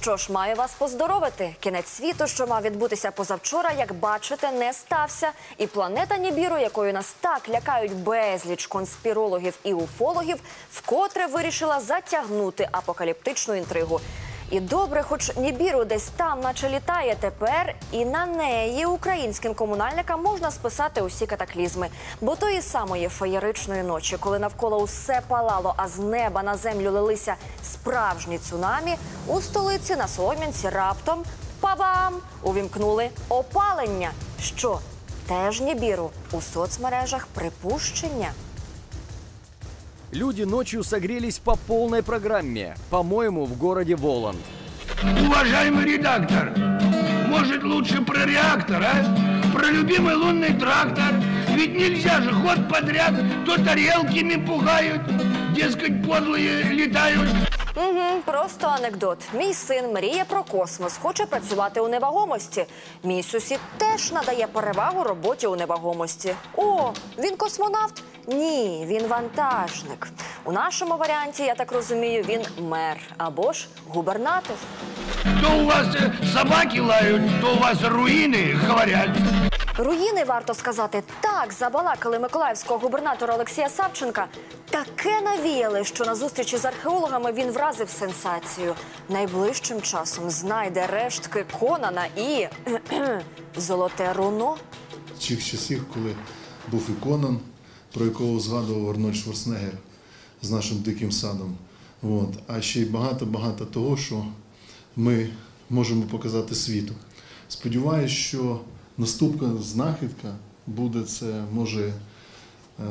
що ж, маю вас поздоровити. Кінець світу, що мав відбутися позавчора, як бачите, не стався. І планета Нібіру, якою нас так лякають безліч конспірологів і уфологів, вкотре вирішила затягнути апокаліптичну інтригу. І добре, хоч Нібіру десь там, наче літає тепер, і на неї українським комунальникам можна списати усі катаклізми. Бо тої самої феєричної ночі, коли навколо усе палало, а з неба на землю лилися справжні цунамі, у столиці на Солом'янці раптом пабам! увімкнули опалення. Що теж Нібіру у соцмережах припущення. Люди ночью согрелись по полной программе. По-моему, в городе Воланд. Уважаемый редактор, может лучше про реактор, а? Про любимый лунный трактор. Ведь нельзя же ход подряд, то тарелками пугают, дескать, подлые летают. Угу, просто анекдот. Мій син мріє про космос, хоче працювати у невагомості. Мій сусід теж надає перевагу роботі у невагомості. О, він космонавт? Ні, він вантажник. У нашому варіанті, я так розумію, він мер або ж губернатор. То у вас собаки лают, то у вас руины говорят. Руїни, варто сказати, так забалакали миколаївського губернатора Олексія Савченка. Таке навіяли, що на зустрічі з археологами він вразив сенсацію. Найближчим часом знайде рештки Конана і золоте руно. тих часів, коли був і Конан, про якого згадував Арнольд Шварценеггер з нашим диким садом. От. А ще й багато-багато того, що ми можемо показати світу. Сподіваюсь, що наступна знахідка буде це, може, е,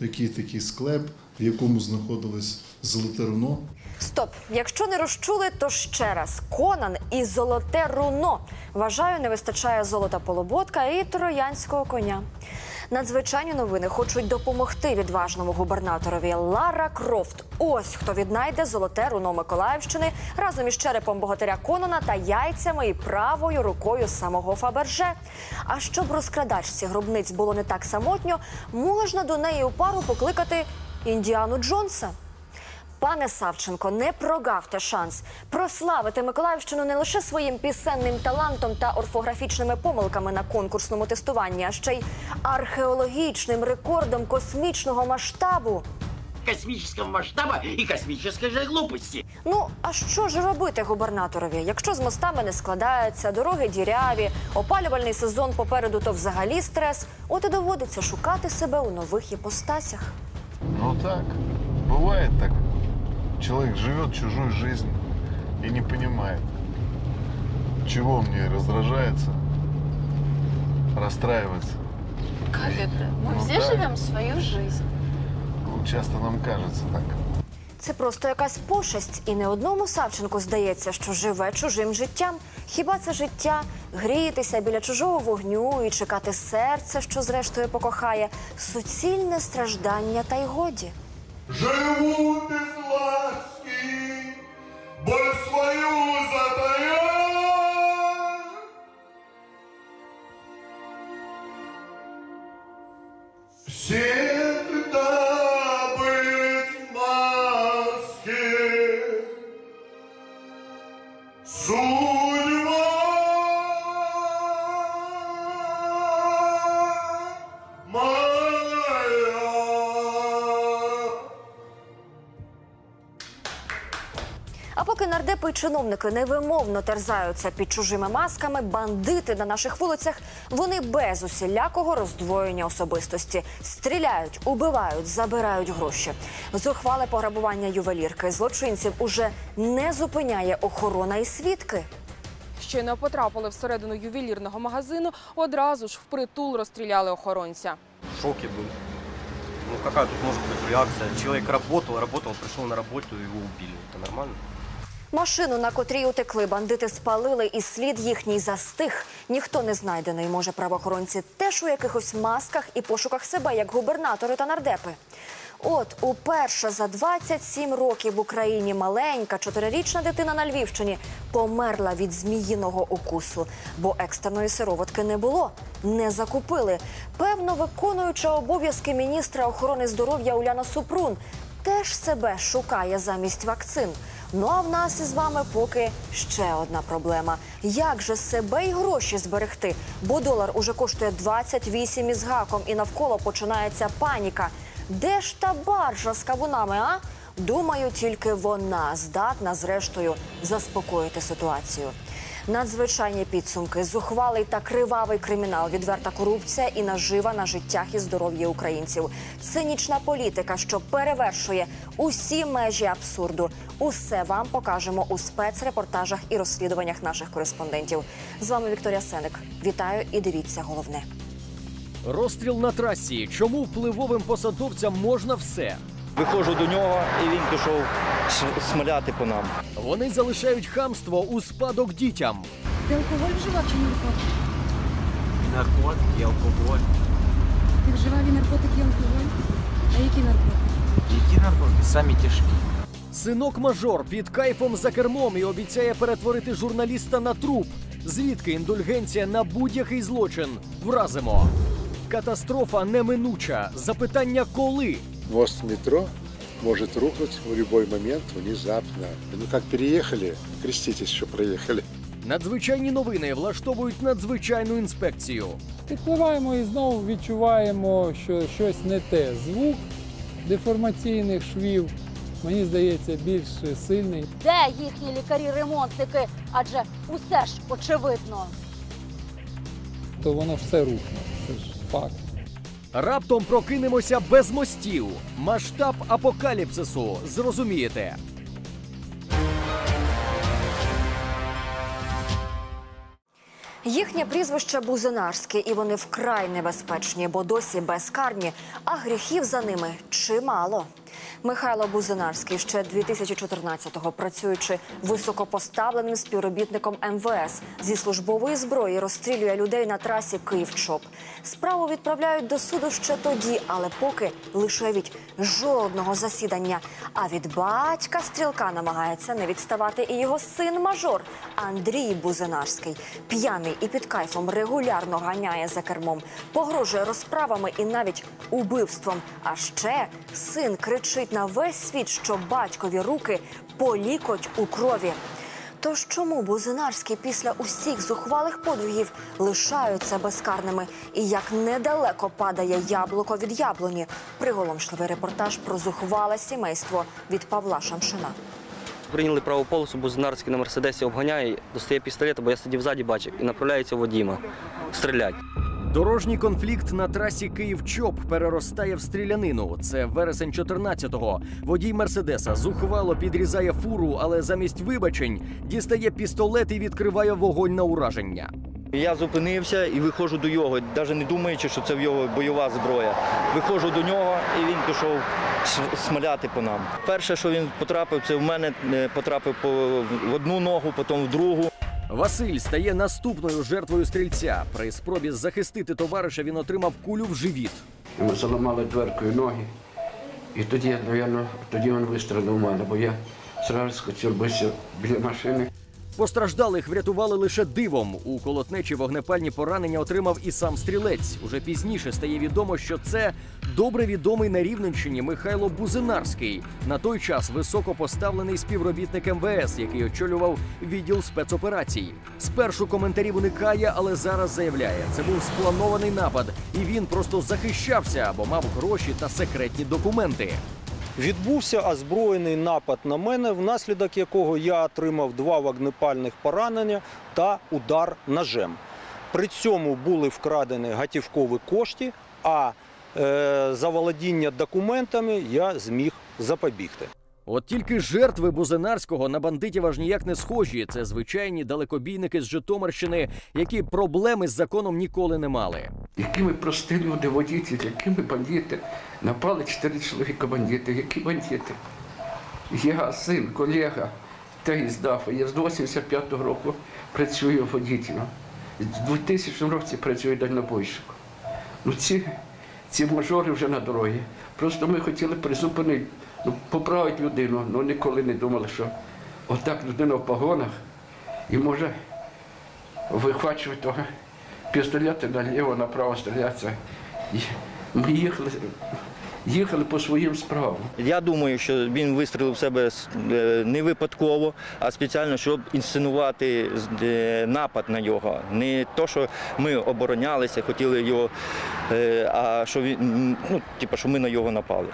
який такий склеп, в якому знаходилось золоте руно. Стоп, якщо не розчули, то ще раз Конан і золоте руно. Вважаю, не вистачає золота полуботка і троянського коня. Надзвичайні новини хочуть допомогти відважному губернаторові Лара Крофт. Ось хто віднайде золоте руно Миколаївщини разом із черепом богатиря Конона та яйцями і правою рукою самого Фаберже. А щоб розкрадачці гробниць було не так самотньо, можна до неї у пару покликати Індіану Джонса. Пане Савченко, не прогавте шанс прославити Миколаївщину не лише своїм пісенним талантом та орфографічними помилками на конкурсному тестуванні, а ще й археологічним рекордом космічного масштабу. космического масштаба и космической же глупости. Ну а що ж робити губернаторові? Якщо з мостами не складається, дороги діряві, опалювальний сезон попереду, то взагалі стрес. От і доводиться шукати себе у нових іпостасях. Ну так, бывает так. Человек живет чужой жизнью и не понимает, чего мне раздражается, расстраивается. Как это? Мы Ну все да. живем свою жизнь. Ну, часто нам кажется так. Це просто якась пошесть, і не одному Савченку здається, що живе чужим життям. Хіба це життя грітися біля чужого вогню і чекати серця, що зрештою покохає, суцільне страждання та й годі. Живу без ласки, боль свою затая. Всегда быть в А поки нардепи і чиновники невимовно терзаються під чужими масками, бандити на наших вулицях вони без усілякого роздвоєння особистості стріляють, убивають, забирають гроші. Зухвале пограбування ювелірки злочинців уже не зупиняє охорона і свідки. Щойно потрапили всередину ювелірного магазину, одразу ж впритул розстріляли охоронця. в шоке был. Ну какая тут может быть реакция? Человек работал, работал, пришел на работу, его убили. Это нормально? Машину, на котрій утекли, бандити спалили, і слід їхній застиг. Ніхто не знайдений. Може, правоохоронці теж у якихось масках і пошуках себе, як губернатори та нардепи. От уперше за 27 років в Україні маленька чотирирічна дитина на Львівщині померла від зміїного укусу, бо екстреної сироватки не було, не закупили. Певно, виконуюча обов'язки міністра охорони здоров'я Уляна Супрун теж себе шукає замість вакцин. Ну а в нас із вами поки ще одна проблема: як же себе і гроші зберегти? Бо долар уже коштує 28 із гаком, і навколо починається паніка. Де ж та баржа з кавунами? А думаю, тільки вона здатна зрештою заспокоїти ситуацію. Надзвичайні підсумки, зухвалий та кривавий кримінал, відверта корупція і нажива на життях і здоров'ї українців. Цинічна політика, що перевершує усі межі абсурду. Усе вам покажемо у спецрепортажах і розслідуваннях наших кореспондентів. З вами Вікторія Сеник. Вітаю і дивіться головне. Розстріл на трасі. Чому впливовим посадовцям можна все? Виходжу до нього, і він пішов смоляти по нам. Вони залишають хамство у спадок дітям. Ти алкоголь вживав чи наркотик? Наркотики, алкоголь. Ти вживав і наркотики, і алкоголь? А які наркотики? Які наркотики? Самі тяжкі. Синок мажор під кайфом за кермом і обіцяє перетворити журналіста на труп. Звідки індульгенція на будь-який злочин? Вразимо. Катастрофа неминуча. Запитання коли? Мост метро может рухнуть в любой момент внезапно. Ну как переехали, креститесь, что проехали. Надзвичайні новини влаштовують надзвичайну інспекцію. Підпливаємо і знову відчуваємо, що щось не те. Звук деформаційних швів, мені здається, більш сильний. Де їхні лікарі-ремонтники? Адже усе ж очевидно. то воно все рухне. Це ж факт. Раптом прокинемося без мостів. Масштаб апокаліпсису. Зрозумієте. Їхнє прізвище Бузинарське, і вони вкрай небезпечні, бо досі безкарні, а гріхів за ними чимало. Михайло Бузинарський ще 2014-го, працюючи високопоставленим співробітником МВС зі службової зброї, розстрілює людей на трасі Київ-Чоп. Справу відправляють до суду ще тоді, але поки лише від жодного засідання. А від батька стрілка намагається не відставати і його син-мажор Андрій Бузинарський. П'яний і під кайфом регулярно ганяє за кермом, погрожує розправами і навіть убивством. А ще син кричить на весь світ, що батькові руки полікоть у крові. Тож чому Бузинарський після усіх зухвалих подвигів лишаються безкарними? І як недалеко падає яблуко від яблуні? Приголомшливий репортаж про зухвале сімейство від Павла Шамшина. Прийняли праву полосу, Бузинарський на Мерседесі обганяє, достає пістолет, бо я сидів ззаді, бачив, і направляється в Вадіма. Стрілять. Дорожній конфлікт на трасі Київ-Чоп переростає в стрілянину. Це вересень 14-го. Водій Мерседеса зухвало підрізає фуру, але замість вибачень дістає пістолет і відкриває вогонь на ураження. Я зупинився і виходжу до його, навіть не думаючи, що це в його бойова зброя. Виходжу до нього, і він пішов смоляти по нам. Перше, що він потрапив, це в мене е, потрапив по в одну ногу, потім в другу. Василь стає наступною жертвою стрільця. При спробі захистити товариша він отримав кулю в живіт. Йому заламали дверкою ноги. І тоді, мабуть, тоді він вистрілив у мене, бо я одразу хотів битися біля машини. Постраждалих врятували лише дивом. У колотнечі вогнепальні поранення отримав і сам стрілець. Уже пізніше стає відомо, що це добре відомий на Рівненщині Михайло Бузинарський. На той час високо поставлений співробітник МВС, який очолював відділ спецоперацій. Спершу коментарів уникає, але зараз заявляє, це був спланований напад, і він просто захищався, бо мав гроші та секретні документи. Відбувся озброєний напад на мене, внаслідок якого я отримав два вогнепальних поранення та удар ножем. При цьому були вкрадені готівкові кошти, а е, заволодіння документами я зміг запобігти. От тільки жертви Бузинарського на бандитів аж ніяк не схожі. Це звичайні далекобійники з Житомирщини, які проблеми з законом ніколи не мали. Які ми прості люди, водителі, які ми бандити. Напали чотири чоловіка бандити. Які бандити? Я син, колега, та здав. Я з 85-го року працюю водителем. З 2000 році працюю дальнобойщиком. Ну ці, ці мажори вже на дорогі. Просто ми хотіли призупинити, ну, поправити людину, але ніколи не думали, що отак людина в погонах і може вихвачувати того пістолети наліво, направо стрілятися. І ми їхали їхали по своїм справам. Я думаю, що він вистрілив себе е, не випадково, а спеціально, щоб інсценувати е, напад на нього. Не то, що ми оборонялися, хотіли його, е, а що він ну, типу, що ми на його напали.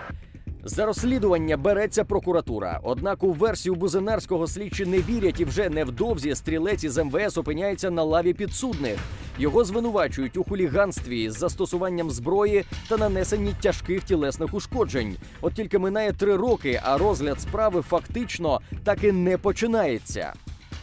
За розслідування береться прокуратура. Однак у версію Бузинарського слідчі не вірять і вже невдовзі стрілець із МВС опиняється на лаві підсудних. Його звинувачують у хуліганстві з застосуванням зброї та нанесенні тяжких тілесних ушкоджень. От тільки минає три роки, а розгляд справи фактично так і не починається.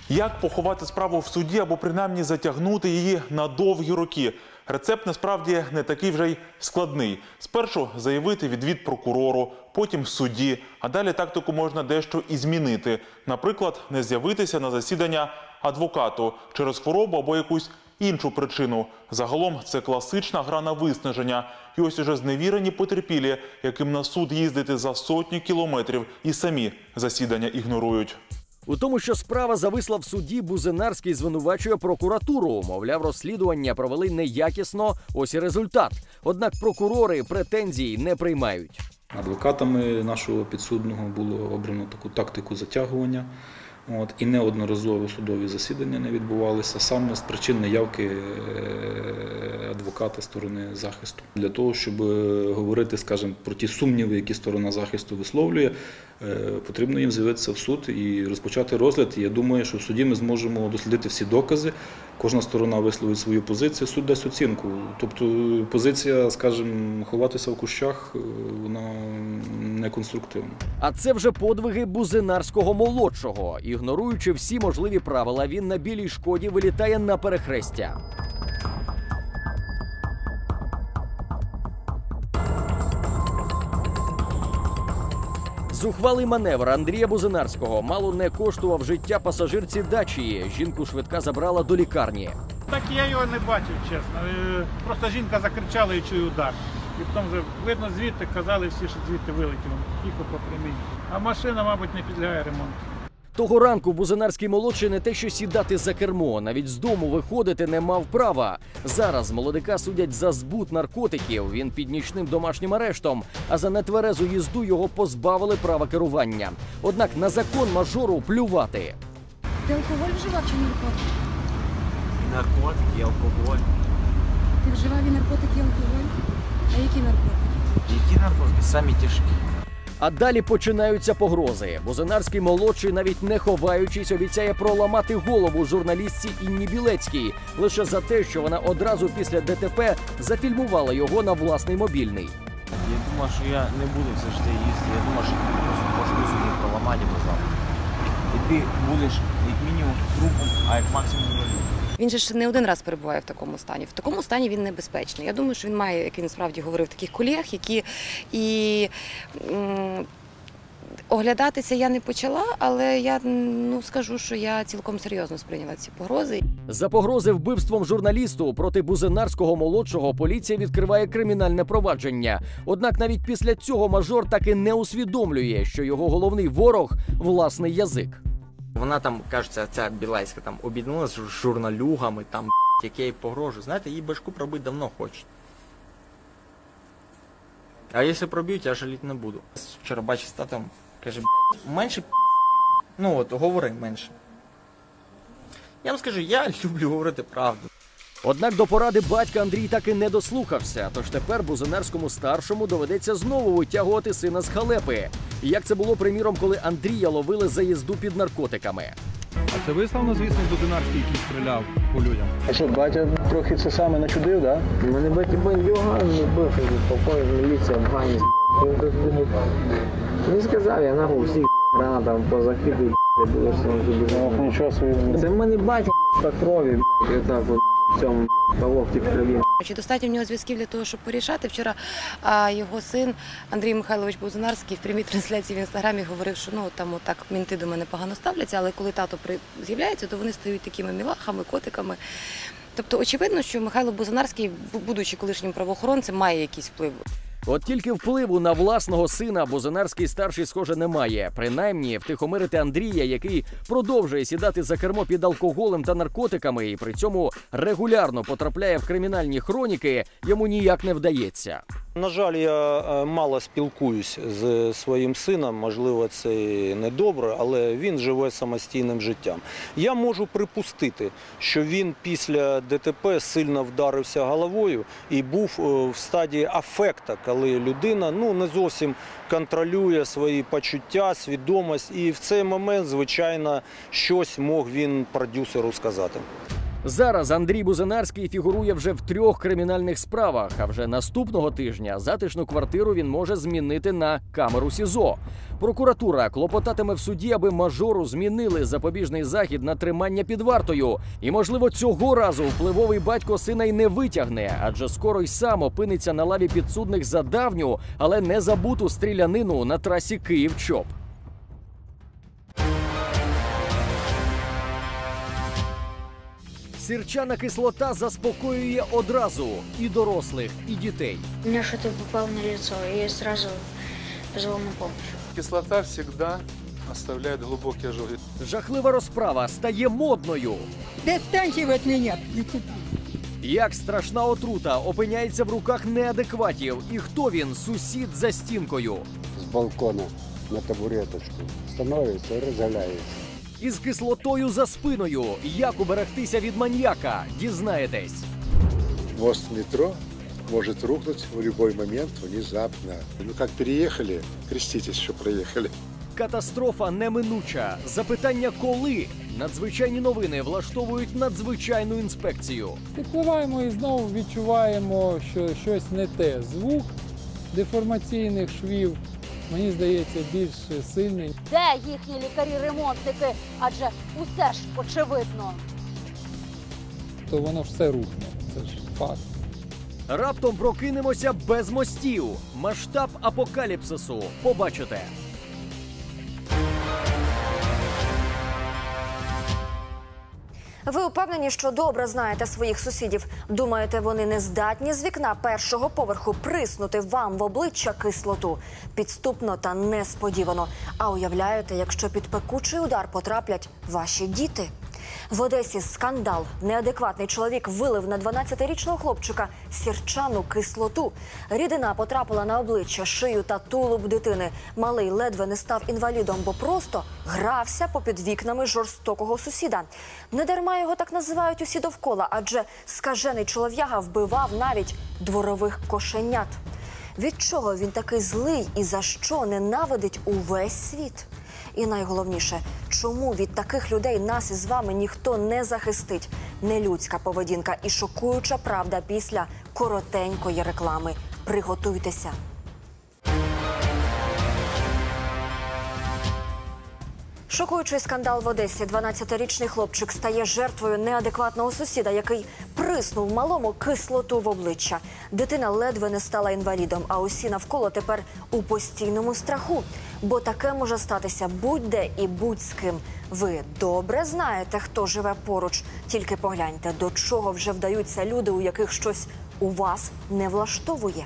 Як поховати справу в суді або принаймні затягнути її на довгі роки? Рецепт насправді не такий вже й складний. Спершу заявити відвід прокурору, потім в суді, а далі тактику можна дещо і змінити. Наприклад, не з'явитися на засідання адвокату через хворобу або якусь іншу причину. Загалом це класична гра на виснаження. І ось уже зневірені потерпілі, яким на суд їздити за сотні кілометрів, і самі засідання ігнорують. У тому, що справа зависла в суді, Бузинарський звинувачує прокуратуру. Мовляв, розслідування провели неякісно. Ось і результат. Однак прокурори претензій не приймають. Адвокатами нашого підсудного було обрано таку тактику затягування. От, і неодноразово судові засідання не відбувалися саме з причин неявки е, адвоката сторони захисту. Для того, щоб е, говорити, скажімо, про ті сумніви, які сторона захисту висловлює, потрібно їм з'явитися в суд і розпочати розгляд. Я думаю, що в суді ми зможемо дослідити всі докази. Кожна сторона висловить свою позицію, суд дасть оцінку. Тобто позиція, скажімо, ховатися в кущах, е, вона не конструктивна. А це вже подвиги Бузинарського молодшого. Ігноруючи всі можливі правила, він на білій шкоді вилітає на перехрестя. Зухвалий маневр Андрія Бузинарського мало не коштував життя пасажирці дачії. Жінку швидка забрала до лікарні. Так я його не бачив, чесно. Е, Просто жінка закричала і чую удар. І потім вже видно звідти, казали всі, що звідти вилетіло. Тихо по прямій. А машина, мабуть, не підлягає ремонту. Того ранку Бузинарський молодший не те, що сідати за кермо, навіть з дому виходити не мав права. Зараз молодика судять за збут наркотиків. Він під нічним домашнім арештом. А за нетверезу їзду його позбавили права керування. Однак на закон мажору плювати. Ти алкоголь вживав чи наркотики? Наркотики, алкоголь. Ти вживав і наркотики, і алкоголь? А які наркотики? Які наркотики? Самі тяжкі. А далі починаються погрози. Бузинарський молодший, навіть не ховаючись, обіцяє проламати голову журналістці Інні Білецькій лише за те, що вона одразу після ДТП зафільмувала його на власний мобільний. Я думав, що я не буду все ж те їсти. Я думав, що просто башку собі проламати бажав. І ти будеш як мінімум трупом, а як максимум нулю. Він же ж не один раз перебуває в такому стані. В такому стані він небезпечний. Я думаю, що він має, як він справді говорив, таких колег, які і оглядатися я не почала, але я ну скажу, що я цілком серйозно сприйняла ці погрози. За погрози вбивством журналісту проти Бузинарського молодшого поліція відкриває кримінальне провадження. Однак навіть після цього мажор так і не усвідомлює, що його головний ворог власний язик. Вона там, кажеться, ця білайська там обіднулася з журналюгами, там, блядь, яке їй погрожує. Знаєте, їй башку пробити давно хочуть. А якщо проб'ють, я жаліти не буду. Вчора бачив статом, каже, блядь, менше пізди. Ну от, говори менше. Я вам скажу, я люблю говорити правду. Однак до поради батька Андрій так і не дослухався. Тож тепер Бузинарському старшому доведеться знову витягувати сина з халепи. Як це було приміром, коли Андрія ловили за їзду під наркотиками. А це ви славнозвісний Бузинарський, який стріляв по людям? А що, батя трохи це саме начудив, так? Да? Мене батя бандюган був, попав міліція афганець. Він сказав, я нахуй всіх гранатами позакидую, було все зубі. Нічого собі. Це в мене батя по крові, блядь, отак от цьому по локті в крові. Чи достатньо в нього зв'язків для того, щоб порішати? Вчора а, його син Андрій Михайлович Бузунарський в прямій трансляції в інстаграмі говорив, що ну там отак мінти до мене погано ставляться, але коли тато при... з'являється, то вони стають такими мілахами, котиками. Тобто, очевидно, що Михайло Бузунарський, будучи колишнім правоохоронцем, має якийсь вплив. От тільки впливу на власного сина Бузинарський старший, схоже, не має. Принаймні, втихомирити Андрія, який продовжує сідати за кермо під алкоголем та наркотиками, і при цьому регулярно потрапляє в кримінальні хроніки, йому ніяк не вдається. На жаль, я е, мало спілкуюсь з своїм сином. Можливо, це і не добре, але він живе самостійним життям. Я можу припустити, що він після ДТП сильно вдарився головою і був е, в стадії афекта, коли людина ну не зовсім контролює свої почуття, свідомість, і в цей момент, звичайно, щось мог він продюсеру сказати. Зараз Андрій Бузинарський фігурує вже в трьох кримінальних справах. А вже наступного тижня затишну квартиру він може змінити на камеру СІЗО. Прокуратура клопотатиме в суді, аби мажору змінили запобіжний захід на тримання під вартою. І, можливо, цього разу впливовий батько сина й не витягне, адже скоро й сам опиниться на лаві підсудних за давню, але не забуту стрілянину на трасі Київ-Чоп. Сірчана кислота заспокоює одразу і дорослих, і дітей. У меня что-то попало на лицо, и я сразу позвал на помощь. Кислота всегда оставляет глубокие ожоги. Жахлива розправа стає модною. Перестаньте от меня. Як страшна отрута опиняється в руках неадекватів, і хто він сусід за стінкою. С балкона на табуреточку становится и разгаляется. Із кислотою за спиною. Як уберегтися від маньяка? Дізнаєтесь. Мост метро может рухнуть в любой момент внезапно. Ну как переехали, креститесь, что проехали. Катастрофа неминуча. Запитання коли надзвичайні новини влаштовують надзвичайну інспекцію. Підпливаємо і знову відчуваємо, що щось не те. Звук деформаційних швів, мені здається, більш сильний. Де їхні лікарі-ремонтники? Адже усе ж очевидно. То воно все рухне. Це ж факт. Раптом прокинемося без мостів. Масштаб апокаліпсису. Побачите. Ви впевнені, що добре знаєте своїх сусідів. Думаєте, вони не здатні з вікна першого поверху приснути вам в обличчя кислоту підступно та несподівано. А уявляєте, якщо під пекучий удар потраплять ваші діти? В Одесі скандал. Неадекватний чоловік вилив на 12-річного хлопчика сірчану кислоту. Рідина потрапила на обличчя, шию та тулуб дитини. Малий ледве не став інвалідом, бо просто грався попід вікнами жорстокого сусіда. Недарма його так називають усі довкола, адже скажений чолов'яга вбивав навіть дворових кошенят. Від чого він такий злий і за що ненавидить увесь світ? І найголовніше, чому від таких людей нас із вами ніхто не захистить? Нелюдська поведінка і шокуюча правда після коротенької реклами. Приготуйтеся. Шокуючий скандал в Одесі. 12-річний хлопчик стає жертвою неадекватного сусіда, який приснув малому кислоту в обличчя. Дитина ледве не стала інвалідом, а усі навколо тепер у постійному страху. Бо таке може статися будь-де і будь з ким. Ви добре знаєте, хто живе поруч. Тільки погляньте, до чого вже вдаються люди, у яких щось у вас не влаштовує.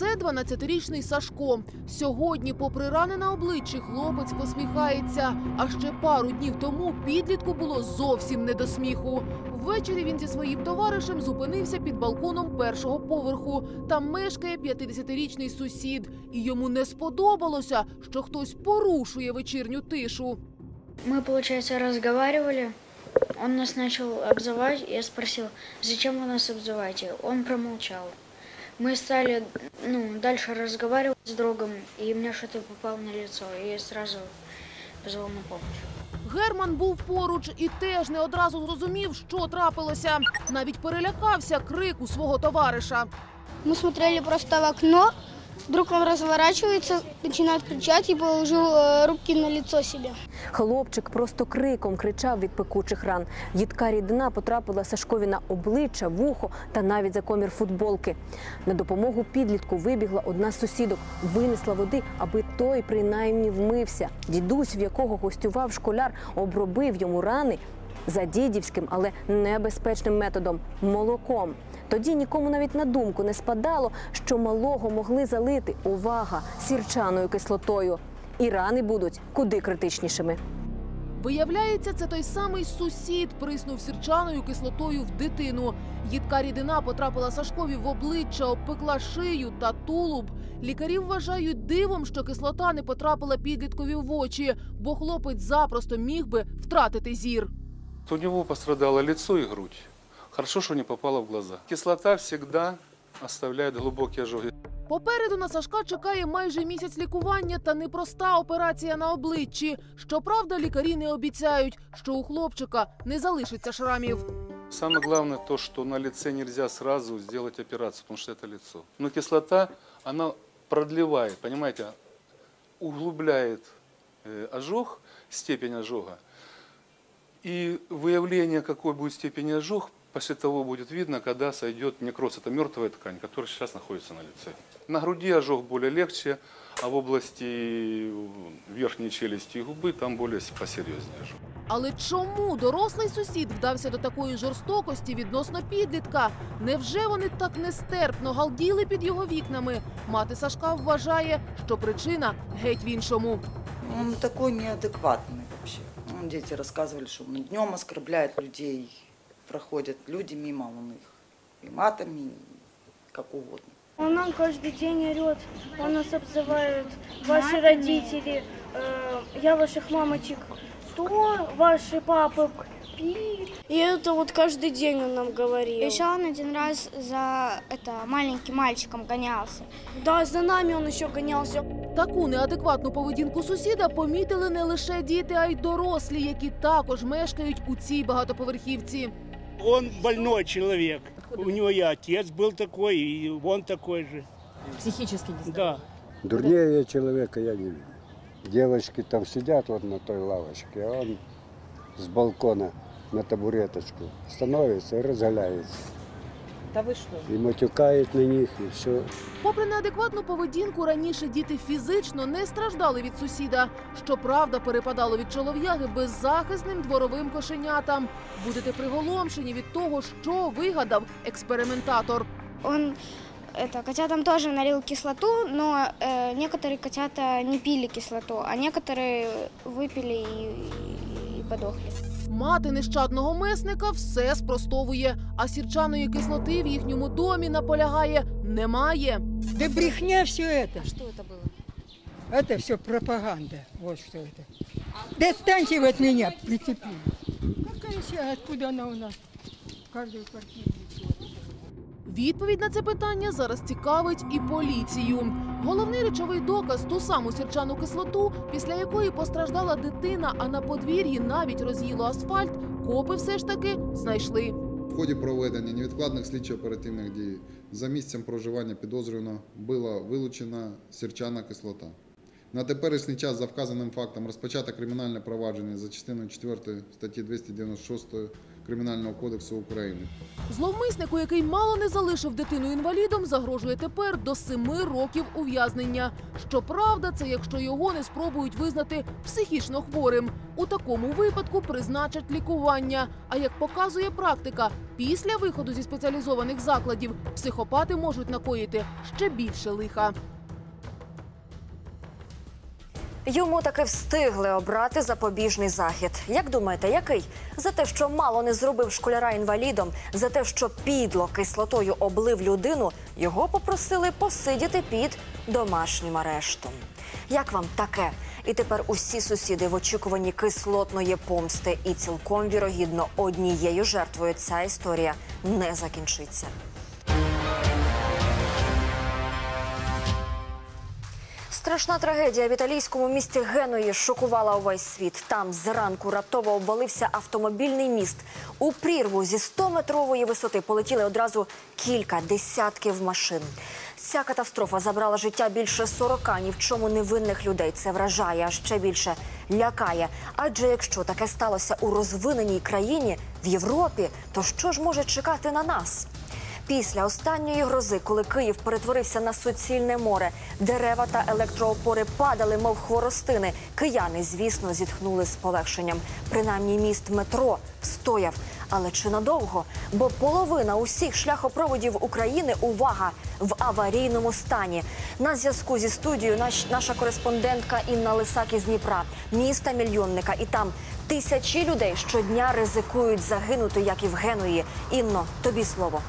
Це 12-річний Сашко. Сьогодні, попри рани на обличчі, хлопець посміхається. А ще пару днів тому підлітку було зовсім не до сміху. Ввечері він зі своїм товаришем зупинився під балконом першого поверху. Там мешкає 50-річний сусід, і йому не сподобалося, що хтось порушує вечірню тишу. Мы, получается, разговаривали. Он нас начал обзывать. Я спросил, зачем вы нас обзываете? Он промолчал. Мы стали ну, дальше разговаривать с другом, и мне что-то попало на лицо, и я сразу позвал на помощь. Герман був поруч і теж не одразу зрозумів, що трапилося. Навіть перелякався крику свого товариша. Мы смотрели просто в окно. Вдруг он разворачивается, начинает кричать и положил э, руки на лицо себе. Хлопчик просто криком кричав від пекучих ран. Їдка рідина потрапила Сашкові на обличчя, вухо та навіть за комір футболки. На допомогу підлітку вибігла одна з сусідок, винесла води, аби той принаймні вмився. Дідусь, в якого гостював школяр, обробив йому рани за дідівським, але небезпечним методом молоком. Тоді нікому навіть на думку не спадало, що малого могли залити увага сірчаною кислотою. І рани будуть куди критичнішими. Виявляється, це той самий сусід приснув сірчаною кислотою в дитину. Їдка рідина потрапила Сашкові в обличчя, обпекла шию та тулуб. Лікарі вважають дивом, що кислота не потрапила підліткові в очі, бо хлопець запросто міг би втратити зір. У него пострадало лицо и грудь. Хорошо, что не попало в глаза. Кислота всегда оставляет глубокие ожоги. Попереду на Сашка чекає майже місяць лікування та непроста операція на обличчі. Щоправда, лікарі не обіцяють, що у хлопчика не залишиться шрамів. Самое главное то, что на лице нельзя сразу сделать операцию, потому что это лицо. Но кислота, она продлевает, понимаете, углубляет э, ожог, степень ожога. И выявление, какой будет степень ожог, после того будет видно, когда сойдет некроз. Это мертвая ткань, которая сейчас находится на лице. На груди ожог более легче, а в области верхней челюсти и губы там более посерьезнее ожог. Але чому дорослий сусід вдався до такої жорстокості відносно підлітка? Невже вони так нестерпно галділи під його вікнами? Мати Сашка вважає, що причина геть в іншому. Он такой неадекватный вообще. Он, дети рассказывали, что он днем оскорбляет людей, проходят люди мимо, он их и матами, и как угодно. Он нам каждый день орет, он нас обзывает, ваши родители, э, я ваших мамочек, то ваши папы пи. И это вот каждый день он нам говорил. Еще он один раз за это маленьким мальчиком гонялся. Да, за нами он еще гонялся. Таку неадекватну поведінку сусіда помітили не лише діти, а й дорослі, які також мешкають у цій багатоповерхівці. Он больной человек. У него и отец был такой, и он такой же. Психически Да. Дурнее человека я не видел. Девочки там сидят вот на той лавочке, а он с балкона на табуреточку становится и разгаляется. Да вы что? И матюкает на них, и все. Попри неадекватну поведінку, раніше діти фізично не страждали від сусіда. Щоправда, перепадало від чолов'яги беззахисним дворовим кошенятам. Будете приголомшені від того, що вигадав експериментатор. Он это, котятам тоже налил кислоту, но э, некоторые котята не пили кислоту, а некоторые выпили и, и- и подохли. Мати нещадного месника все спростовує, а сірчаної кислоти в їхньому домі наполягає немає. Да брехня все это. Что это было? Это все пропаганда. Вот что это. Да отстаньте вы от меня, прицепили. Какая вся, откуда она у нас? В каждой квартире. Відповідь на це питання зараз цікавить і поліцію. Головний речовий доказ ту саму сірчану кислоту, після якої постраждала дитина, а на подвір'ї навіть роз'їло асфальт. Копи все ж таки знайшли. В ході проведення невідкладних слідчо-оперативних дій за місцем проживання підозрюваного була вилучена сірчана кислота. На теперішній час за вказаним фактом розпочато кримінальне провадження за частиною 4 статті 296 Кримінального кодексу України. Зловмиснику, який мало не залишив дитину інвалідом, загрожує тепер до семи років ув'язнення. Щоправда, це якщо його не спробують визнати психічно хворим. У такому випадку призначать лікування. А як показує практика, після виходу зі спеціалізованих закладів психопати можуть накоїти ще більше лиха. Йому таки встигли обрати запобіжний захід. Як думаєте, який? За те, що мало не зробив школяра інвалідом, за те, що підло кислотою облив людину, його попросили посидіти під домашнім арештом. Як вам таке? І тепер усі сусіди в очікуванні кислотної помсти, і цілком вірогідно однією жертвою ця історія не закінчиться. Страшна трагедія в італійському місті Геної шокувала увесь світ. Там зранку раптово обвалився автомобільний міст. У прірву зі 100-метрової висоти полетіли одразу кілька десятків машин. Ця катастрофа забрала життя більше 40 ні в чому невинних людей. Це вражає, а ще більше лякає. Адже якщо таке сталося у розвиненій країні в Європі, то що ж може чекати на нас? Після останньої грози, коли Київ перетворився на суцільне море, дерева та електроопори падали, мов хворостини. Кияни, звісно, зітхнули з полегшенням. Принаймні, міст метро стояв. Але чи надовго? Бо половина усіх шляхопроводів України увага в аварійному стані. На зв'язку зі студією наш, наша кореспондентка Інна Лисак із Дніпра, міста мільйонника, і там тисячі людей щодня ризикують загинути, як і в Генуї. Інно, тобі слово.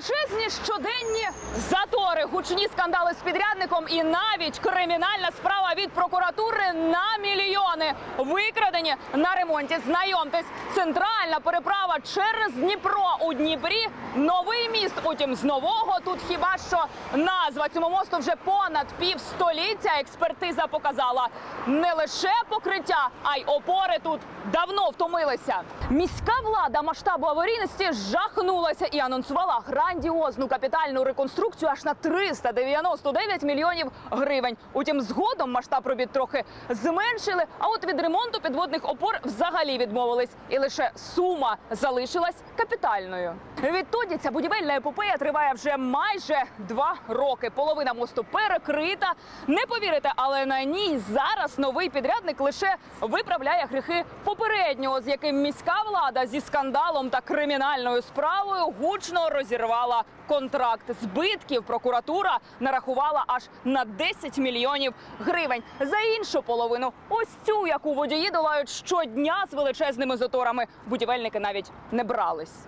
Величезні щоденні затори, гучні скандали з підрядником і навіть кримінальна справа від прокуратури на мільйони. Викрадені на ремонті. Знайомтесь, центральна переправа через Дніпро у Дніпрі. Новий міст. Утім, з нового тут хіба що назва цьому мосту вже понад півстоліття. Експертиза показала не лише покриття, а й опори тут давно втомилися. Міська влада масштабу аварійності жахнулася і анонсувала грандіозну капітальну реконструкцію аж на 399 мільйонів гривень. Утім, згодом масштаб робіт трохи зменшили. А от від ремонту підводних опор взагалі відмовились, і лише сума залишилась капітальною. Відтоді ця будівельна епопея триває вже майже два роки. Половина мосту перекрита. Не повірите, але на ній зараз новий підрядник лише виправляє гріхи попереднього, з яким міська влада зі скандалом та кримінальною справою гучно розірвала контракт. Збитків прокуратура нарахувала аж на 10 мільйонів гривень. За іншу половину, ось цю, яку водії долають щодня з величезними заторами, будівельники навіть не брались.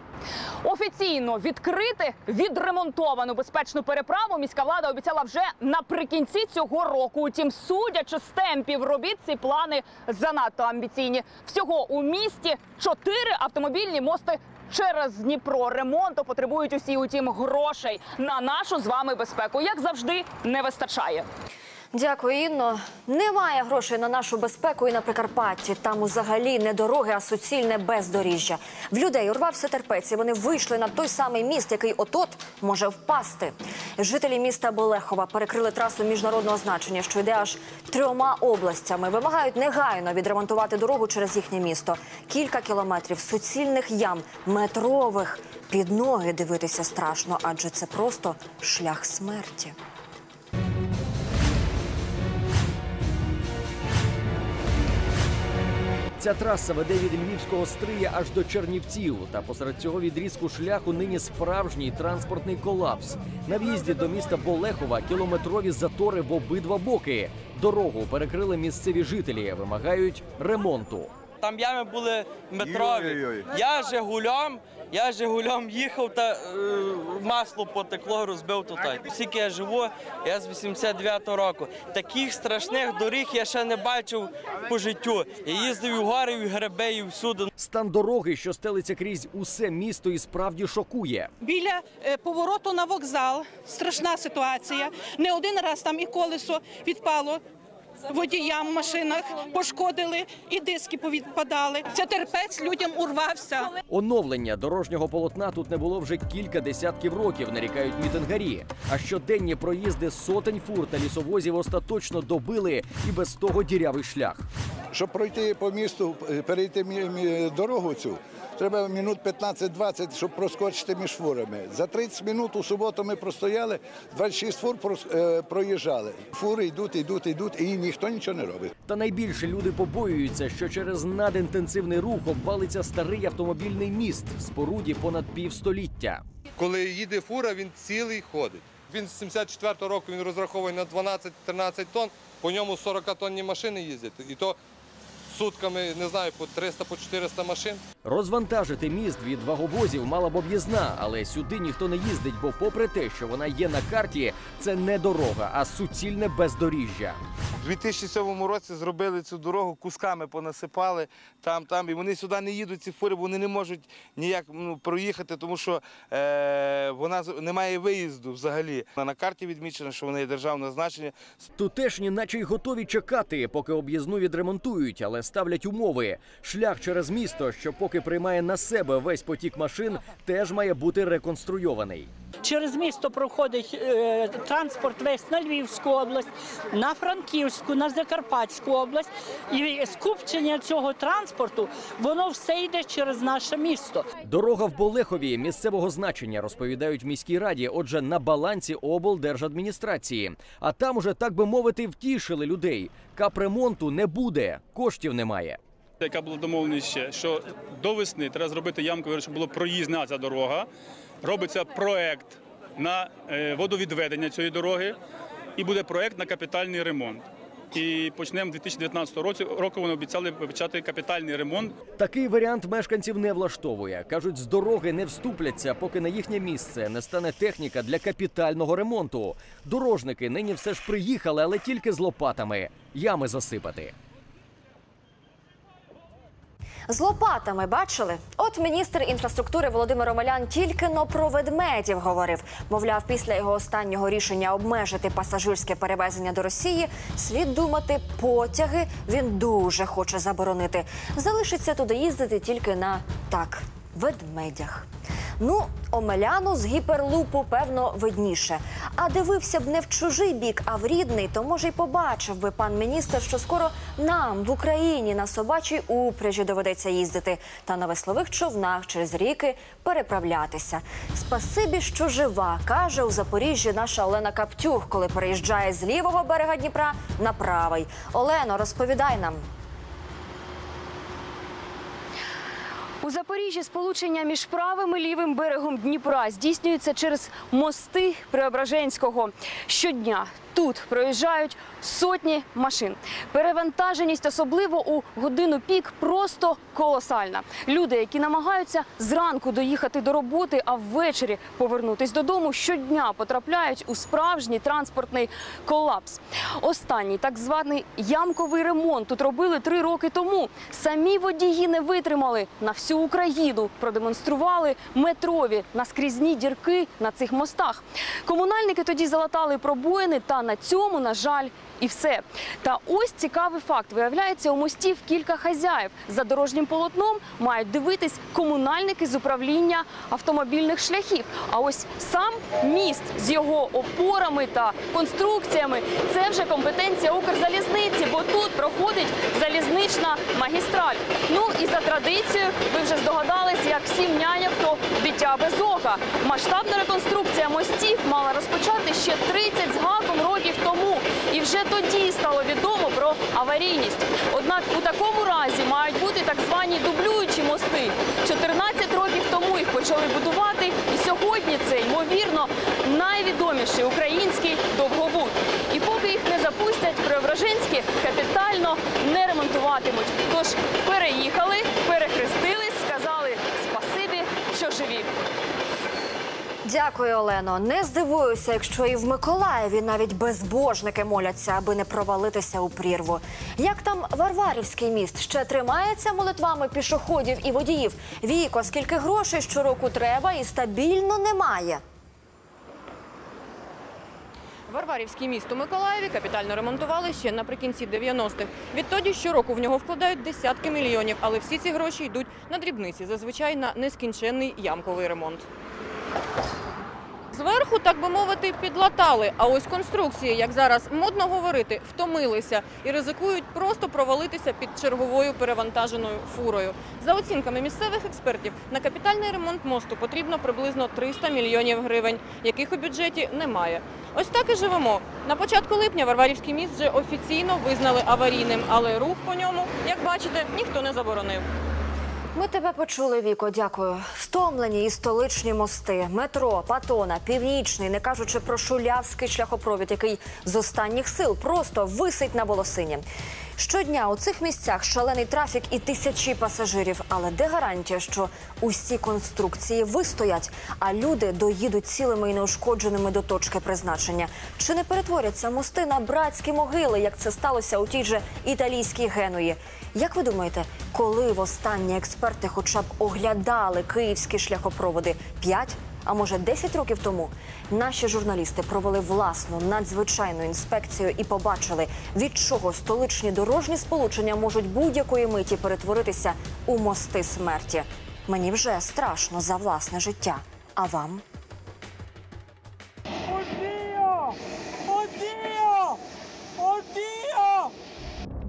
Офіційно відкрити відремонтовану безпечну переправу міська влада обіцяла вже наприкінці цього року. Утім, судячи з темпів робіт, ці плани занадто амбіційні. Всього у місті чотири автомобільні мости. Через Дніпро ремонту потребують усі, утім, грошей на нашу з вами безпеку, як завжди, не вистачає. Дякую, Інно. Немає грошей на нашу безпеку і на Прикарпатті. Там взагалі не дороги, а суцільне бездоріжжя. В людей урвався терпець, і вони вийшли на той самий міст, який отот може впасти. Жителі міста Болехова перекрили трасу міжнародного значення, що йде аж трьома областями. Вимагають негайно відремонтувати дорогу через їхнє місто. Кілька кілометрів суцільних ям, метрових. Під ноги дивитися страшно, адже це просто шлях смерті. Ця траса веде від Львівського стрия аж до Чернівців. Та посеред цього відрізку шляху нині справжній транспортний колапс. На в'їзді до міста Болехова кілометрові затори в обидва боки. Дорогу перекрили місцеві жителі, вимагають ремонту. Там ями були метрові. Я Жигулем, я Жигулем їхав та е, масло потекло, розбив тут. Скільки я живу, я з 89-го року. Таких страшних доріг я ще не бачив по життю. Я їздив і в гори, і в гриби, і всюди. Стан дороги, що стелиться крізь усе місто, і справді шокує. Біля е, повороту на вокзал страшна ситуація. Не один раз там і колесо відпало. Водіям в машинах пошкодили і диски повідпадали. Це терпець людям урвався. Оновлення дорожнього полотна тут не було вже кілька десятків років, нарікають мітингарі. А щоденні проїзди сотень фур та лісовозів остаточно добили і без того дірявий шлях. Щоб пройти по місту, е, перейти дорогу цю, треба минут 15-20, щоб проскочити між фурами. За 30 минут у суботу ми простояли, 26 фур е, проїжджали. Фури йдуть, йдуть, йдуть, і ніхто нічого не робить. Та найбільше люди побоюються, що через надінтенсивний рух обвалиться старий автомобільний міст споруді понад півстоліття. Коли їде фура, він цілий ходить. Він з 74-го року він розрахований на 12-13 тонн, по ньому 40-тонні машини їздять. І то сутками, не знаю, по 300 по 400 машин. Розвантажити міст від ваговозів мала б об'їзна, але сюди ніхто не їздить, бо, попри те, що вона є на карті, це не дорога, а суцільне бездоріжжя. У 2007 році зробили цю дорогу, кусками понасипали там, там. І вони сюди не їдуть, ці фури, бо вони не можуть ніяк ну, проїхати, тому що е, вона з- не має виїзду взагалі. На карті відмічено, що вона є державне значення. Тутешні, наче й готові чекати, поки об'їзну відремонтують, але ставлять умови. Шлях через місто, що поки приймає на себе весь потік машин, теж має бути реконструйований. Через місто проходить е, транспорт весь на Львівську область, на Франківську, на Закарпатську область. І скупчення цього транспорту, воно все йде через наше місто. Дорога в Болехові місцевого значення розповідають в міській раді. Отже, на балансі облдержадміністрації. А там уже так би мовити втішили людей. Капремонту не буде, коштів немає. Яка була домовленість ще, що до весни треба зробити ямку, щоб було проїзна ця дорога. Робиться проект на е, водовідведення цієї дороги, і буде проект на капітальний ремонт. І почнемо 2019 році. Року вони обіцяли почати капітальний ремонт. Такий варіант мешканців не влаштовує. кажуть, з дороги не вступляться, поки на їхнє місце не стане техніка для капітального ремонту. Дорожники нині все ж приїхали, але тільки з лопатами ями засипати. З лопатами бачили? От міністр інфраструктури Володимир Омелян тільки но про ведмедів говорив. Мовляв, після його останнього рішення обмежити пасажирське перевезення до Росії, слід думати, потяги він дуже хоче заборонити. Залишиться туди їздити тільки на так ведмедях. Ну, Омеляну з гіперлупу, певно, видніше. А дивився б не в чужий бік, а в рідний, то може й побачив би пан міністр, що скоро нам в Україні на собачій упряжі доведеться їздити та на веслових човнах через ріки переправлятися. Спасибі, що жива, каже у Запоріжжі наша Олена Каптюх, коли переїжджає з лівого берега Дніпра на правий. Олено, розповідай нам. У Запоріжжі сполучення між правим і лівим берегом Дніпра здійснюється через мости Преображенського. Щодня тут проїжджають сотні машин. Перевантаженість, особливо у годину пік, просто колосальна. Люди, які намагаються зранку доїхати до роботи, а ввечері повернутись додому, щодня потрапляють у справжній транспортний колапс. Останній так званий ямковий ремонт тут робили три роки тому. Самі водії не витримали на всю Україну. Продемонстрували метрові наскрізні дірки на цих мостах. Комунальники тоді залатали пробоїни, та на цьому, на жаль, і все. Та ось цікавий факт. Виявляється, у мостів кілька хазяїв. За дорожнім полотном мають дивитись комунальники з управління автомобільних шляхів. А ось сам міст з його опорами та конструкціями це вже компетенція Укрзалізниці, бо тут проходить залізнична магістраль. Ну і за традицією, ви вже здогадались, як всім няньок, то дитя без ока. Масштабна реконструкція мостів мала розпочати ще 30 з гаком років тому. І вже тоді стало відомо про аварійність. Однак у такому разі мають бути так звані дублюючі мости. 14 років тому їх почали будувати, і сьогодні це ймовірно найвідоміший український довгобуд. І поки їх не запустять, Преображенські капітально не ремонтуватимуть. Тож переїхали, перехрестились, сказали спасибі, що живі. Дякую, Олено. Не здивуюся, якщо і в Миколаєві навіть безбожники моляться, аби не провалитися у прірву. Як там Варварівський міст ще тримається молитвами пішоходів і водіїв? Віко, скільки грошей щороку треба і стабільно немає. Варварівський міст у Миколаєві капітально ремонтували ще наприкінці 90-х. Відтоді щороку в нього вкладають десятки мільйонів, але всі ці гроші йдуть на дрібниці, зазвичай на нескінченний ямковий ремонт. Зверху, так би мовити, підлатали. А ось конструкції, як зараз модно говорити, втомилися і ризикують просто провалитися під черговою перевантаженою фурою. За оцінками місцевих експертів, на капітальний ремонт мосту потрібно приблизно 300 мільйонів гривень, яких у бюджеті немає. Ось так і живемо. На початку липня Варварівський міст вже офіційно визнали аварійним, але рух по ньому, як бачите, ніхто не заборонив. Ми тебе почули, Віко. Дякую. Стомлені і столичні мости, метро, патона, північний, не кажучи про шулявський шляхопровід, який з останніх сил просто висить на волосині. Щодня у цих місцях шалений трафік і тисячі пасажирів. Але де гарантія, що усі конструкції вистоять, а люди доїдуть цілими і неушкодженими до точки призначення? Чи не перетворяться мости на братські могили, як це сталося у тій же італійській генуї? Як ви думаєте, коли востаннє експерти хоча б оглядали київські шляхопроводи? П'ять А може, 10 років тому наші журналісти провели власну надзвичайну інспекцію і побачили, від чого столичні дорожні сполучення можуть будь-якої миті перетворитися у мости смерті. Мені вже страшно за власне життя. А вам?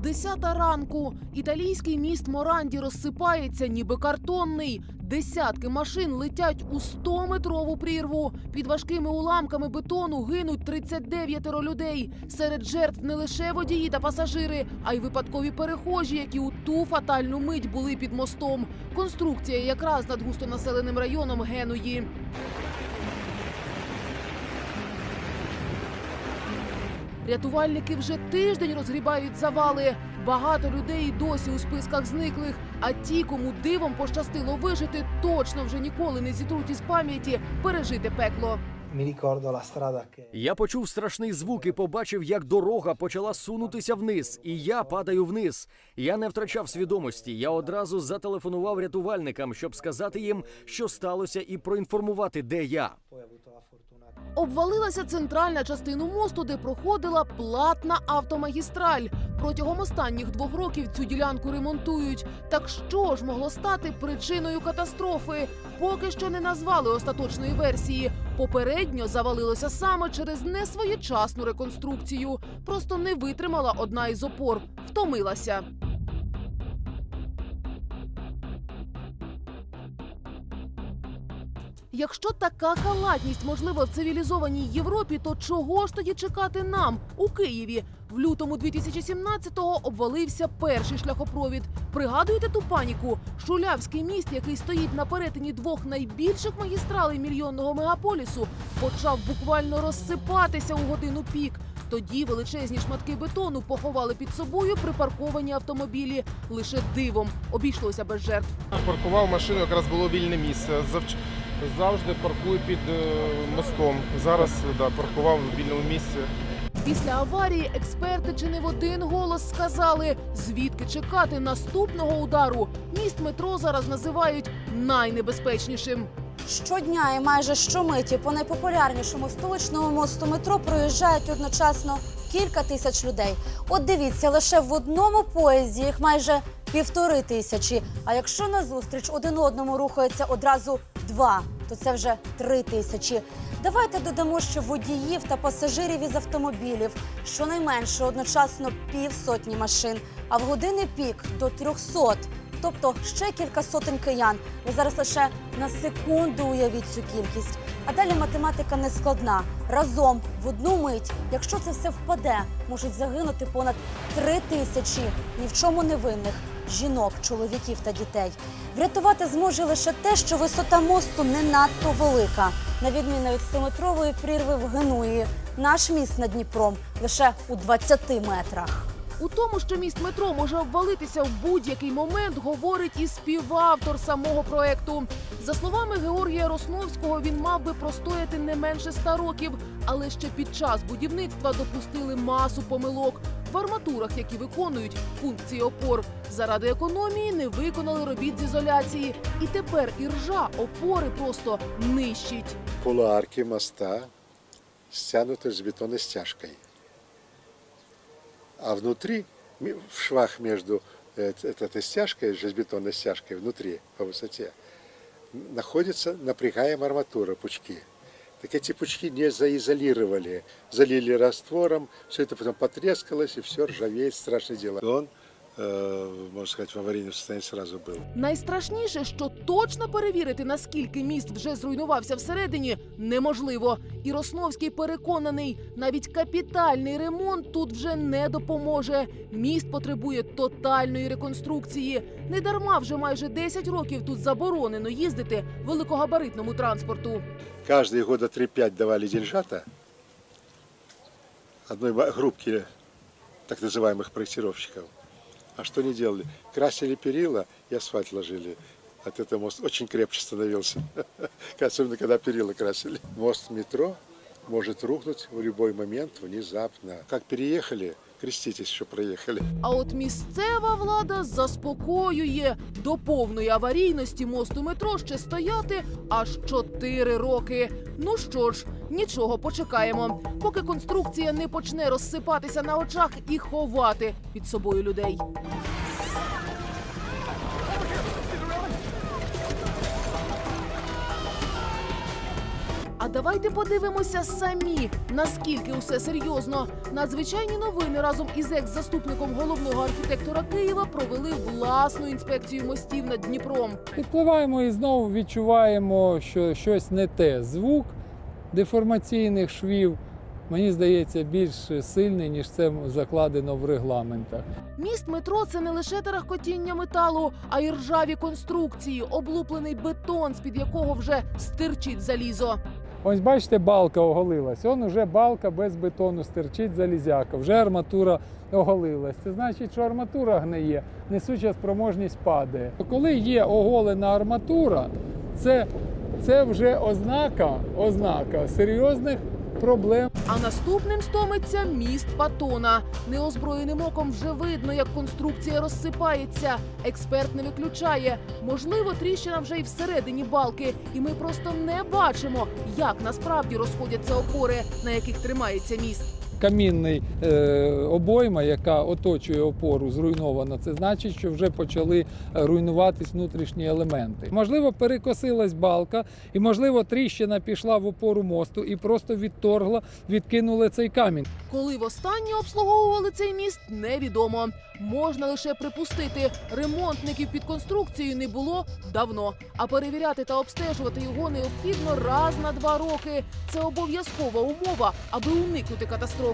Десята ранку. Італійський міст Моранді розсипається, ніби картонний. Десятки машин летять у 100-метрову прірву. Під важкими уламками бетону гинуть 39 людей. Серед жертв не лише водії та пасажири, а й випадкові перехожі, які у ту фатальну мить були під мостом. Конструкція якраз над густонаселеним районом Генуї. Рятувальники вже тиждень розгрібають завали. Багато людей досі у списках зниклих. А ті, кому дивом пощастило вижити, точно вже ніколи не зітруть із пам'яті пережити пекло. Я почув страшний звук і побачив, як дорога почала сунутися вниз, і я падаю вниз. Я не втрачав свідомості. Я одразу зателефонував рятувальникам, щоб сказати їм, що сталося, і проінформувати, де я. Обвалилася центральна частина мосту, де проходила платна автомагістраль. Протягом останніх двох років цю ділянку ремонтують. Так що ж могло стати причиною катастрофи? Поки що не назвали остаточної версії. Попередньо завалилося саме через несвоєчасну реконструкцію. Просто не витримала одна із опор, втомилася. Якщо така халатність можлива в цивілізованій Європі, то чого ж тоді чекати нам у Києві? В лютому 2017-го обвалився перший шляхопровід. Пригадуєте ту паніку? Шулявський міст, який стоїть на перетині двох найбільших магістралей мільйонного мегаполісу, почав буквально розсипатися у годину пік. Тоді величезні шматки бетону поховали під собою припарковані автомобілі. Лише дивом обійшлося без жертв. Паркував машину, якраз було вільне місце. Завжди паркую під е, мостом. Зараз да, паркував в вільному місці. Після аварії експерти чи не в один голос сказали, звідки чекати наступного удару. Міст метро зараз називають найнебезпечнішим. Щодня і майже щомиті по найпопулярнішому столичному мосту метро проїжджають одночасно кілька тисяч людей. От дивіться, лише в одному поїзді їх майже півтори тисячі. А якщо назустріч один одному рухається одразу два, то це вже три тисячі. Давайте додамо, що водіїв та пасажирів із автомобілів щонайменше одночасно півсотні машин, а в години пік до трьохсот. Тобто ще кілька сотень киян. Ви зараз лише на секунду уявіть цю кількість. А далі математика не складна. Разом в одну мить, якщо це все впаде, можуть загинути понад три тисячі ні в чому не винних жінок, чоловіків та дітей. Врятувати зможе лише те, що висота мосту не надто велика. На відміну від 100-метрової прірви в Генуї, наш міст над Дніпром лише у 20 метрах. У тому, що міст метро може обвалитися в будь-який момент, говорить і співавтор самого проекту. За словами Георгія Росновського, він мав би простояти не менше ста років, але ще під час будівництва допустили масу помилок в арматурах, які виконують функції опор. Заради економії не виконали робіт з ізоляції, і тепер іржа опори просто нищить. полуарки моста стянуты с бетоностяжкой. А внутри, в швах между э, этой стяжкой, железобетонной стяжкой внутри по высоте, находится напрягаемая арматура, пучки. Так эти пучки не заизолировали, залили раствором, все это потом потрескалось, и все ржавеет, страшное дело. Он, можно сказать, в аварийном состоянии сразу был. Найстрашніше, що точно перевірити, наскільки міст вже зруйнувався всередині, неможливо. І Росновський переконаний, навіть капітальний ремонт тут вже не допоможе. Міст потребує тотальної реконструкції. Недарма вже майже 10 років тут заборонено їздити великогабаритному транспорту. Каждые года 3-5 давали деньжата одной ма- группке так называемых проектировщиков. А что они делали? Красили перила и асфальт ложили. От этого мост очень крепче становился. Особенно, когда перила красили. Мост метро может рухнуть в любой момент внезапно. Как переехали, креститесь, що приїхали. А от місцева влада заспокоює. До повної аварійності мосту метро ще стояти аж 4 роки. Ну що ж, нічого, почекаємо, поки конструкція не почне розсипатися на очах і ховати під собою людей. Давайте подивимося самі, наскільки усе серйозно. Надзвичайні новини разом із екс-заступником головного архітектора Києва провели власну інспекцію мостів над Дніпром. Підпливаємо і знову відчуваємо, що щось не те. Звук деформаційних швів, мені здається, більш сильний, ніж це закладено в регламентах. Міст метро це не лише тарахкотіння металу, а й ржаві конструкції, облуплений бетон, з-під якого вже стирчить залізо. Ось бачите, балка оголилась. Он уже балка без бетону стирчить залізяка, вже арматура оголилась. Це значить, що арматура гниє, несуча спроможність падає. Коли є оголена арматура, це, це вже ознака, ознака серйозних проблем. А наступним стомиться міст Патона. Неозброєним оком вже видно, як конструкція розсипається. Експерт не виключає. Можливо, тріщина вже й всередині балки, і ми просто не бачимо, як насправді розходяться опори, на яких тримається міст. Камінний е, обойма, яка оточує опору, зруйнована. Це значить, що вже почали е, руйнуватись внутрішні елементи. Можливо, перекосилась балка, і можливо, тріщина пішла в опору мосту і просто відторгла, відкинули цей камінь. Коли востаннє обслуговували цей міст, невідомо. Можна лише припустити, ремонтників під конструкцією не було давно. А перевіряти та обстежувати його необхідно раз на два роки. Це обов'язкова умова, аби уникнути катастрофи.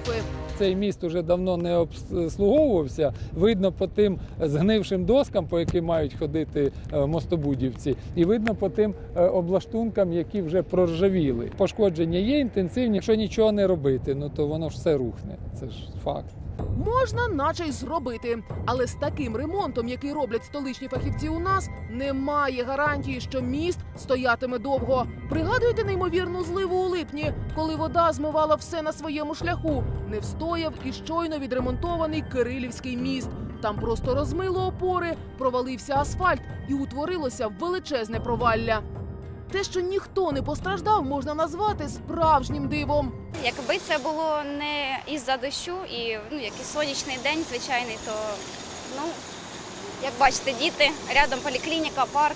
Цей міст уже давно не обслуговувався. Видно по тим згнившим доскам, по яким мають ходити е, мостобудівці, і видно по тим е, облаштункам, які вже проржавіли. Пошкодження є інтенсивні. Якщо нічого не робити, ну то воно ж все рухне. Це ж факт. Можна наче й зробити, але з таким ремонтом, який роблять столичні фахівці у нас, немає гарантії, що міст стоятиме довго. Пригадуєте неймовірну зливу у липні, коли вода змивала все на своєму шляху. Не встояв і щойно відремонтований Кирилівський міст. Там просто розмило опори, провалився асфальт і утворилося величезне провалля. Те, що ніхто не постраждав, можна назвати справжнім дивом. Якби це було не із-за дощу і ну, якийсь сонячний день звичайний, то ну, як бачите, діти, рядом поліклініка, парк.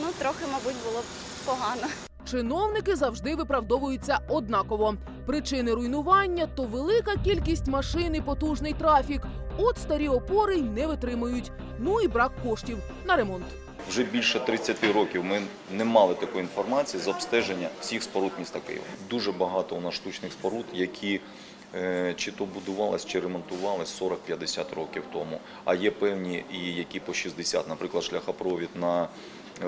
Ну, трохи, мабуть, було б погано. Чиновники завжди виправдовуються однаково. Причини руйнування то велика кількість машин і потужний трафік. От старі опори й не витримують. Ну і брак коштів на ремонт. Вже більше 30 років ми не мали такої інформації з обстеження всіх споруд міста Києва. Дуже багато у нас штучних споруд, які е, чи то будувались, чи ремонтувались 40-50 років тому. А є певні і які по 60, наприклад, шляхопровід на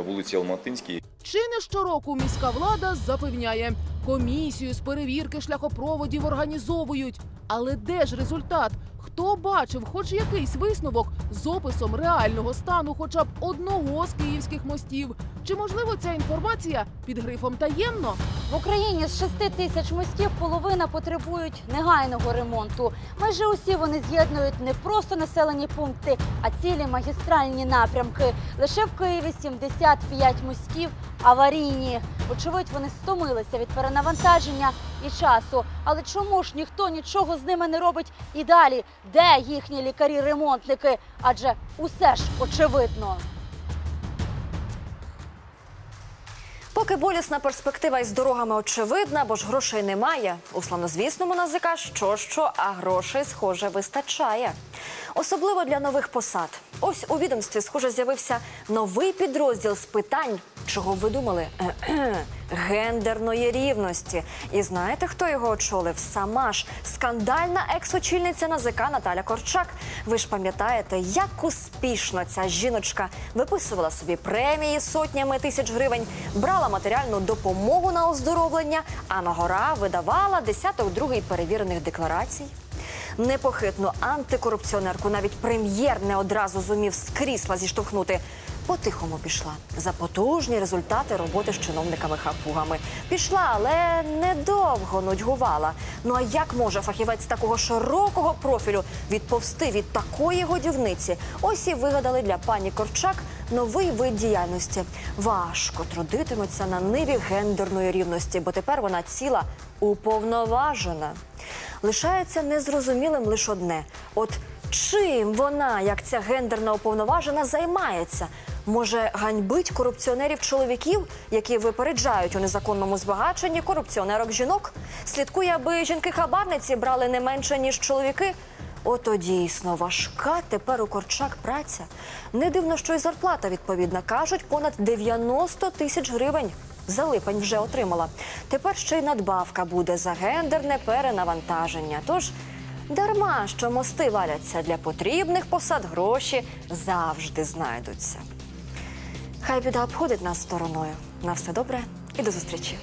вулиці Алматинській. Чи не щороку міська влада запевняє, комісію з перевірки шляхопроводів організовують. Але де ж результат? Хто бачив хоч якийсь висновок з описом реального стану хоча б одного з київських мостів? Чи можливо ця інформація під грифом таємно? В Україні з 6 тисяч мостів половина потребують негайного ремонту. Майже усі вони з'єднують не просто населені пункти, а цілі магістральні напрямки. Лише в Києві 75 мостів аварійні. Очевидь, вони стомилися від перенавантаження і часу. Але чому ж ніхто нічого з ними не робить і далі? Де їхні лікарі-ремонтники? Адже усе ж очевидно. Поки болісна перспектива із дорогами очевидна, бо ж грошей немає. У славнозвісному НАЗК що що, а грошей, схоже, вистачає. Особливо для нових посад. Ось у відомстві, схоже, з'явився новий підрозділ з питань, чого б ви думали? Гендерної рівності. І знаєте, хто його очолив? Сама ж скандальна екс-очільниця НАЗК Наталя Корчак. Ви ж пам'ятаєте, як успішно ця жіночка виписувала собі премії сотнями тисяч гривень, брала матеріальну допомогу на оздоровлення, а на гора видавала десяток другий перевірених декларацій. Непохитну антикорупціонерку навіть прем'єр не одразу зумів з крісла зіштовхнути. По-тихому пішла за потужні результати роботи з чиновниками-хапугами. Пішла, але недовго нудьгувала. Ну а як може фахівець такого широкого профілю відповсти від такої годівниці? Ось і вигадали для пані Корчак новий вид діяльності. Важко трудитиметься на ниві гендерної рівності, бо тепер вона ціла уповноважена. Лишається незрозумілим лише одне: от чим вона, як ця гендерна уповноважена, займається? Може, ганьбить корупціонерів чоловіків, які випереджають у незаконному збагаченні корупціонерок жінок? Слідкує, аби жінки-хабарниці брали не менше, ніж чоловіки. Ото дійсно важка тепер у Корчак праця. Не дивно, що й зарплата відповідна. Кажуть, понад 90 тисяч гривень. За липень вже отримала. Тепер ще й надбавка буде за гендерне перенавантаження. Тож дарма, що мости валяться для потрібних посад гроші завжди знайдуться. Хай біда обходить нас стороною. На все добре і до зустрічі.